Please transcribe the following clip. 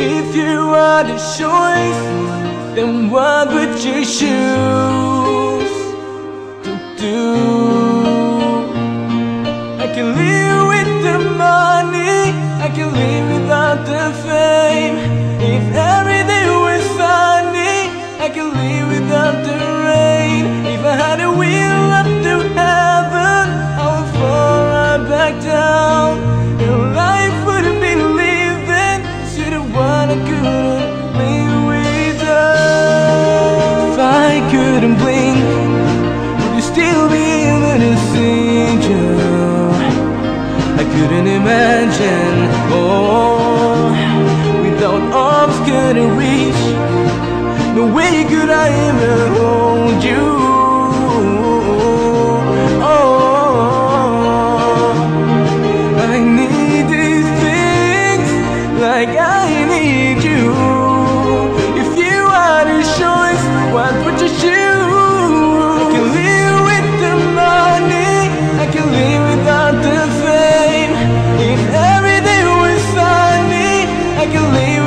If you had a choice, then what would you choose to do? I can live with the money, I can live without the fame. If everything was sunny, I can live without the imagine. Oh, without arms couldn't reach, no way could I even hold you. Oh, I need these things like. I You leave.